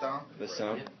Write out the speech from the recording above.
sound? The?